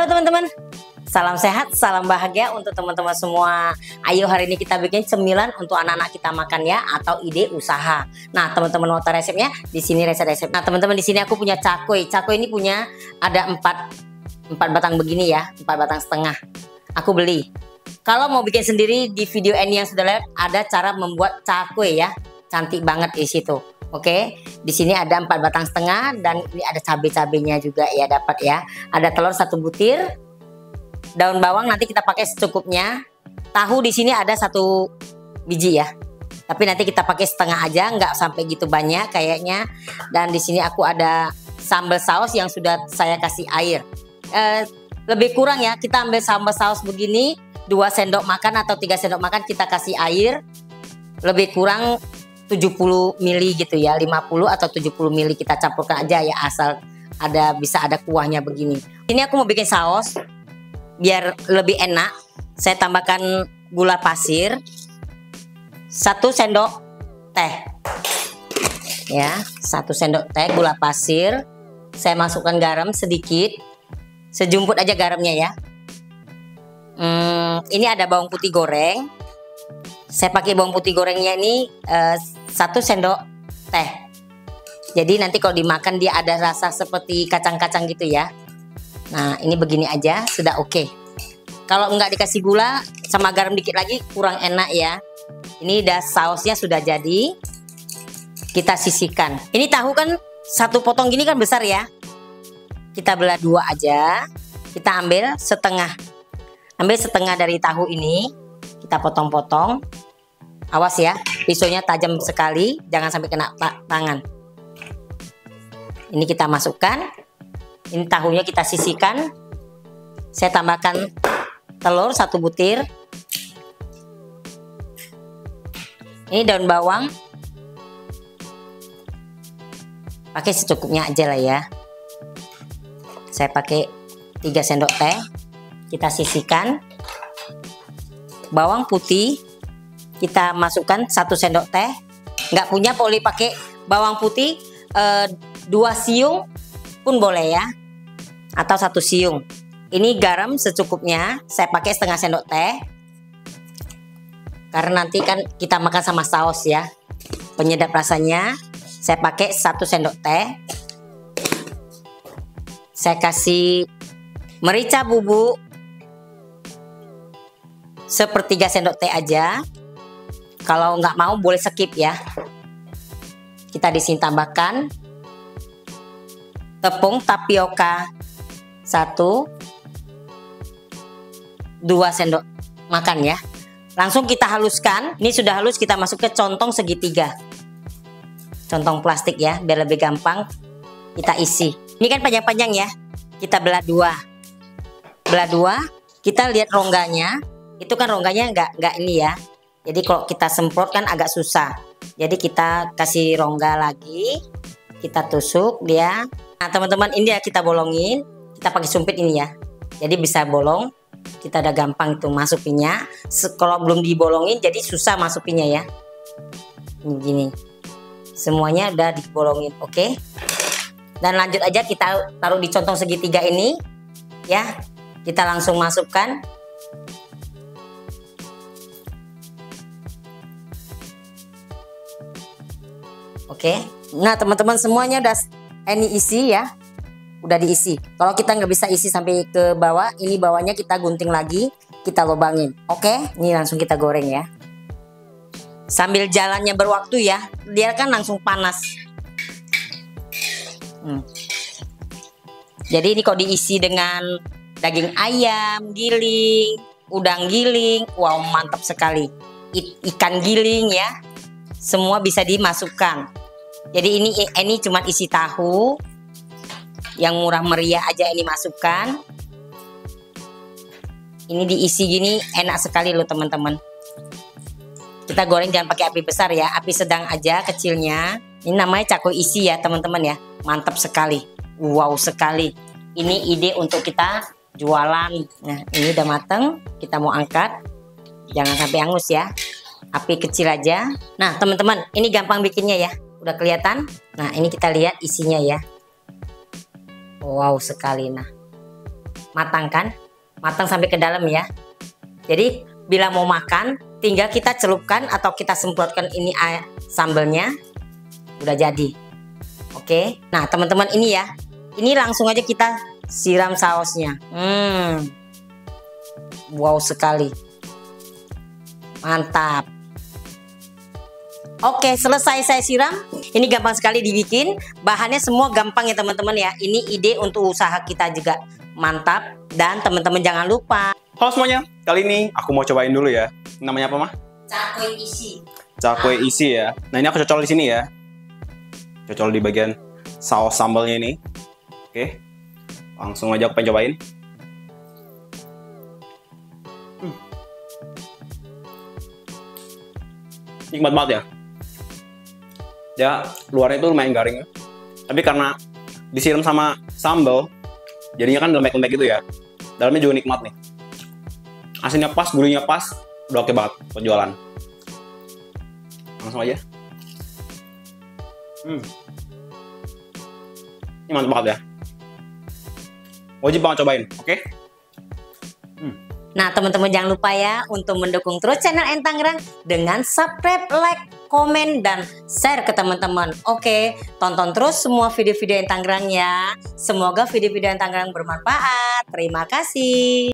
Halo teman-teman, salam sehat, salam bahagia untuk teman-teman semua. Ayo hari ini kita bikin cemilan untuk anak-anak kita makan ya atau ide usaha. Nah teman-teman mau tahu resepnya? Di sini resep-resep. Nah teman-teman di sini aku punya cakwe. Cakwe ini punya ada empat empat batang begini ya, empat batang setengah. Aku beli. Kalau mau bikin sendiri di video ini yang sudah lihat ada cara membuat cakwe ya, cantik banget di situ. Oke, di sini ada empat batang setengah dan ini ada cabai-cabainya juga ya dapat ya. Ada telur satu butir, daun bawang nanti kita pakai secukupnya. Tahu di sini ada satu biji ya. Tapi nanti kita pakai setengah aja, nggak sampai gitu banyak kayaknya. Dan di sini aku ada sambal saus yang sudah saya kasih air. Eh, lebih kurang ya, kita ambil sambal saus begini, dua sendok makan atau tiga sendok makan kita kasih air. Lebih kurang 70 mili gitu ya 50 atau 70 mili kita campurkan aja ya asal ada bisa ada kuahnya begini. Ini aku mau bikin saus biar lebih enak. Saya tambahkan gula pasir satu sendok teh. Ya satu sendok teh gula pasir. Saya masukkan garam sedikit. Sejumput aja garamnya ya. Hmm, ini ada bawang putih goreng. Saya pakai bawang putih gorengnya ini uh, satu sendok teh. Jadi nanti kalau dimakan dia ada rasa seperti kacang-kacang gitu ya. Nah ini begini aja sudah oke. Okay. Kalau nggak dikasih gula sama garam dikit lagi kurang enak ya. Ini udah sausnya sudah jadi. Kita sisihkan. Ini tahu kan satu potong gini kan besar ya. Kita belah dua aja. Kita ambil setengah. Ambil setengah dari tahu ini. Kita potong-potong. Awas ya, pisaunya tajam sekali, jangan sampai kena tangan. Ini kita masukkan. Ini tahunya kita sisihkan. Saya tambahkan telur satu butir. Ini daun bawang. Pakai secukupnya aja lah ya. Saya pakai 3 sendok teh. Kita sisihkan. Bawang putih kita masukkan satu sendok teh. Nggak punya boleh pakai bawang putih e, dua siung pun boleh ya. Atau satu siung. Ini garam secukupnya. Saya pakai setengah sendok teh. Karena nanti kan kita makan sama saus ya. Penyedap rasanya. Saya pakai satu sendok teh. Saya kasih merica bubuk. Sepertiga sendok teh aja kalau nggak mau boleh skip ya. Kita di sini tambahkan tepung tapioka satu dua sendok makan ya. Langsung kita haluskan. Ini sudah halus kita masuk ke contong segitiga. Contong plastik ya, biar lebih gampang kita isi. Ini kan panjang-panjang ya. Kita belah dua. Belah dua, kita lihat rongganya. Itu kan rongganya nggak nggak ini ya, jadi kalau kita semprot kan agak susah. Jadi kita kasih rongga lagi, kita tusuk dia. Nah teman-teman ini ya kita bolongin, kita pakai sumpit ini ya. Jadi bisa bolong, kita udah gampang tuh masukinnya. Kalau belum dibolongin jadi susah masukinnya ya. Ini gini, semuanya udah dibolongin, oke? Dan lanjut aja kita taruh di contong segitiga ini, ya. Kita langsung masukkan Oke. Nah, teman-teman semuanya udah ini isi ya. Udah diisi. Kalau kita nggak bisa isi sampai ke bawah, ini bawahnya kita gunting lagi, kita lubangin. Oke, ini langsung kita goreng ya. Sambil jalannya berwaktu ya, dia kan langsung panas. Hmm. Jadi ini kalau diisi dengan daging ayam, giling, udang giling, wow mantap sekali. I ikan giling ya, semua bisa dimasukkan. Jadi ini ini cuma isi tahu yang murah meriah aja ini masukkan. Ini diisi gini enak sekali loh teman-teman. Kita goreng jangan pakai api besar ya, api sedang aja kecilnya. Ini namanya cakwe isi ya teman-teman ya. Mantap sekali. Wow sekali. Ini ide untuk kita jualan. Nah ini udah mateng, kita mau angkat. Jangan sampai angus ya. Api kecil aja. Nah teman-teman ini gampang bikinnya ya Udah kelihatan? Nah, ini kita lihat isinya ya. Wow sekali. Nah, matangkan matang sampai ke dalam ya. Jadi bila mau makan tinggal kita celupkan atau kita semprotkan ini air sambelnya. Udah jadi. Oke? Nah teman-teman ini ya. Ini langsung aja kita siram sausnya. Hmm. Wow sekali. Mantap Oke, selesai saya siram. Ini gampang sekali dibikin. Bahannya semua gampang ya teman-teman ya. Ini ide untuk usaha kita juga mantap. Dan teman-teman jangan lupa. Halo semuanya, kali ini aku mau cobain dulu ya. Namanya apa mah? Cakwe isi. Cakwe isi ya. Nah ini aku cocol di sini ya. Cocol di bagian saus sambalnya ini. Oke, langsung aja aku pengen cobain. Hmm. Nikmat banget ya ya luarnya itu lumayan garing tapi karena disiram sama sambal jadinya kan lembek-lembek gitu ya. Dalamnya juga nikmat nih. Asinnya pas gurihnya pas udah oke banget buat jualan langsung aja. Hmm. ini mantap banget ya. Wajib banget cobain oke? Okay? Nah, teman-teman jangan lupa ya untuk mendukung terus channel Entangrang dengan subscribe, like, komen, dan share ke teman-teman. Oke, tonton terus semua video-video Entangrang ya. Semoga video-video Entangrang bermanfaat. Terima kasih.